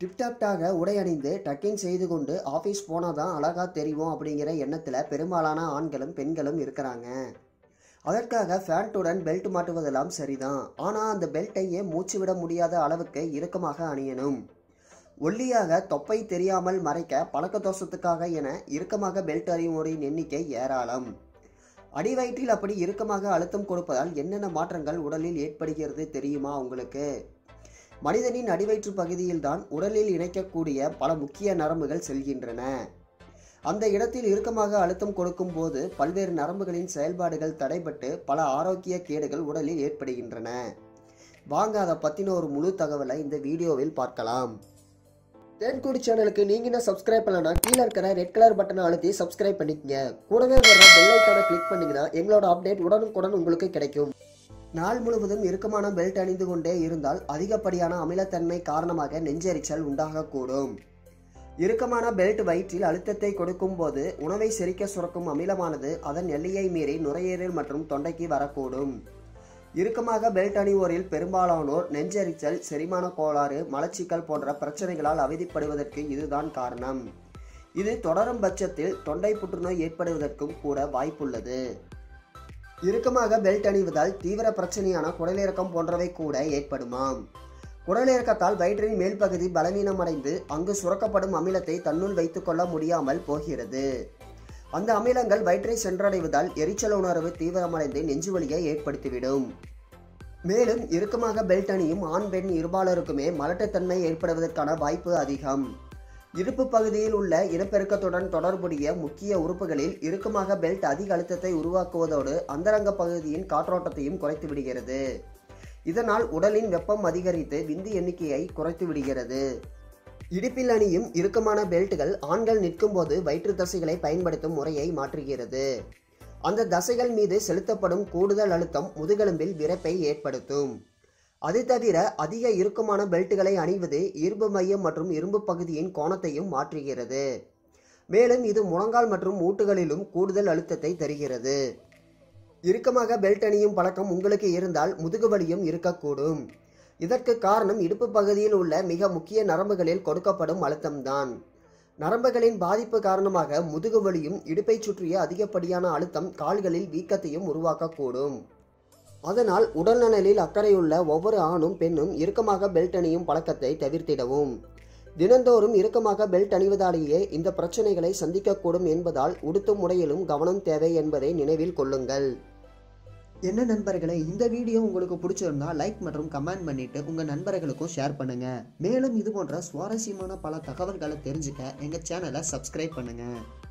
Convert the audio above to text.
டிப்டாப்டாக உடை அணிந்து டக்கிங் செய்து கொண்டு ஆஃபீஸ் போனால் தான் அழகாக தெரியும் அப்படிங்கிற எண்ணத்தில் பெரும்பாலான ஆண்களும் பெண்களும் இருக்கிறாங்க. அதற்காக ஃபேண்ட்டுடன் பெல்ட் மாட்டுவதெல்லாம் சரிதான். ஆனால் அந்த பெல்ட்டையே மூச்சு விட முடியாத அளவுக்கு இறுக்கமாக அணியணும். ஒல்லியாக தொப்பை தெரியாமல் மறைக்க பழக்க தோஷத்துக்காக என இறுக்கமாக பெல்ட் அணிவோரின் எண்ணிக்கை ஏராளம். அடிவயிற்றில் அப்படி இறுக்கமாக அழுத்தம் கொடுப்பதால் என்னென்ன மாற்றங்கள் உடலில் ஏற்படுகிறது தெரியுமா உங்களுக்கு? மனிதனின் அடிவயிற்று பகுதியில்தான் உடலில் இணைக்கக்கூடிய பல முக்கிய நரம்புகள் செல்கின்றன. அந்த இடத்தில் இறுக்கமாக அழுத்தம் கொடுக்கும் போது பல்வேறு நரம்புகளின் செயல்பாடுகள் தடைபட்டு பல ஆரோக்கிய கேடுகள் உடலில் ஏற்படுகின்றன. வாங்க அதை பற்றின ஒரு முழு தகவலை இந்த வீடியோவில் பார்க்கலாம். தேன்குடி சேனலுக்கு நீங்கள் என்ன சப்ஸ்கிரைப் பண்ணலன்னா கீழே இருக்கிற ரெட் கலர் பட்டனை அழுத்தி சப்ஸ்கிரைப் பண்ணிக்கங்க. கூடவே வர பெல் ஐக்கானை கிளிக் பண்ணிங்கன்னா எங்களோட அப்டேட் உடனுக்குடன் உங்களுக்கு கிடைக்கும். நாள் முழுவதும் இறுக்கமான பெல்ட் அணிந்து கொண்டே இருந்தால் அதிகப்படியான அமிலத்தன்மை காரணமாக நெஞ்செரிச்சல் உண்டாகக்கூடும். இறுக்கமான பெல்ட் வயிற்றில் அழுத்தத்தை கொடுக்கும் போது உணவை செரிக்க சுரக்கும் அமிலமானது அதன் எல்லையை மீறி நுரையீரல் மற்றும் தொண்டைக்கு வரக்கூடும். இறுக்கமாக பெல்ட் அணிவோரில் பெரும்பாலானோர் நெஞ்செரிச்சல் செரிமான கோளாறு மலச்சிக்கல் போன்ற பிரச்சனைகளால் அவதிப்படுவதற்கு இதுதான் காரணம். இது தொடரும் பட்சத்தில் தொண்டை புற்றுநோய் ஏற்படுவதற்கும் கூட வாய்ப்புள்ளது. இறுக்கமாக பெல்ட் அணிவதால் தீவிர பிரச்சனையான குடலிறக்கம் போன்றவை கூட ஏற்படுமாம் குடலிறக்கத்தால் வயிற்றின் மேல் பகுதி பலவீனமடைந்து அங்கு சுரக்கப்படும் அமிலத்தை தன்னுள் வைத்துக்கொள்ள முடியாமல் போகிறது. அந்த அமிலங்கள் வயிற்றை சென்றடைவதால் எரிச்சல் உணர்வு தீவிரமடைந்து நெஞ்சுவலியை ஏற்படுத்திவிடும். மேலும் இறுக்கமாக பெல்ட் அணியும் ஆண் பெண் இருபாலருக்குமே மலட்டுத்தன்மை ஏற்படுவதற்கான வாய்ப்பு அதிகம். இடுப்பு பகுதியில் உள்ள இனப்பெருக்கத்துடன் தொடர்புடைய முக்கிய உறுப்புகளில் இறுக்கமாக பெல்ட் அதிக அழுத்தத்தை உருவாக்குவதோடு அந்தரங்க பகுதியின் காற்றோட்டத்தையும் குறைத்து விடுகிறது. இதனால் உடலின் வெப்பம் அதிகரித்து விந்து எண்ணிக்கையை குறைத்து விடுகிறது. இடுப்பில் அணியும் இறுக்கமான பெல்ட்டுகள் ஆண்கள் நிற்கும்போது வயிற்று தசைகளை பயன்படுத்தும் முறையை மாற்றுகிறது. அந்த தசைகள் மீது செலுத்தப்படும் கூடுதல் அழுத்தம் முதுகெலும்பில் விரைப்பை ஏற்படுத்தும். அது தவிர அதிக இறுக்கமான பெல்ட்டுகளை அணிவது இரும்பு மையம் மற்றும் இரும்பு பகுதியின் கோணத்தையும் மாற்றுகிறது. மேலும் இது முழங்கால் மற்றும் மூட்டுகளிலும் கூடுதல் அழுத்தத்தை தருகிறது. இறுக்கமாக பெல்ட் அணியும் பழக்கம் உங்களுக்கு இருந்தால் முதுகு வலியும் இருக்கக்கூடும். இதற்கு காரணம் இடுப்பு பகுதியில் உள்ள மிக முக்கிய நரம்புகளில் கொடுக்கப்படும் அழுத்தம்தான். நரம்புகளின் பாதிப்பு காரணமாக முதுகு வலியும் இடுப்பை சுற்றிய அதிகப்படியான அழுத்தம் கால்களில் வீக்கத்தையும் உருவாக்கக்கூடும். அதனால் உடல்நலனில் அக்கறையுள்ள ஒவ்வொரு ஆணும் பெண்ணும் இறுக்கமாக பெல்ட் அணியும் பழக்கத்தை தவிர்த்திடவும். தினந்தோறும் இறுக்கமாக பெல்ட் அணிவதாலேயே இந்த பிரச்சனைகளை சந்திக்கக்கூடும் என்பதால் உடுத்தும் முறையிலும் கவனம் தேவை என்பதை நினைவில் கொள்ளுங்கள். என்ன நண்பர்களே இந்த வீடியோ உங்களுக்கு பிடிச்சிருந்தா லைக் மற்றும் கமெண்ட் பண்ணிட்டு உங்கள் நண்பர்களுக்கும் ஷேர் பண்ணுங்க. மேலும் இது போன்ற சுவாரஸ்யமான பல தகவல்களை தெரிஞ்சுக்க எங்கள் சேனலை சப்ஸ்கிரைப் பண்ணுங்கள்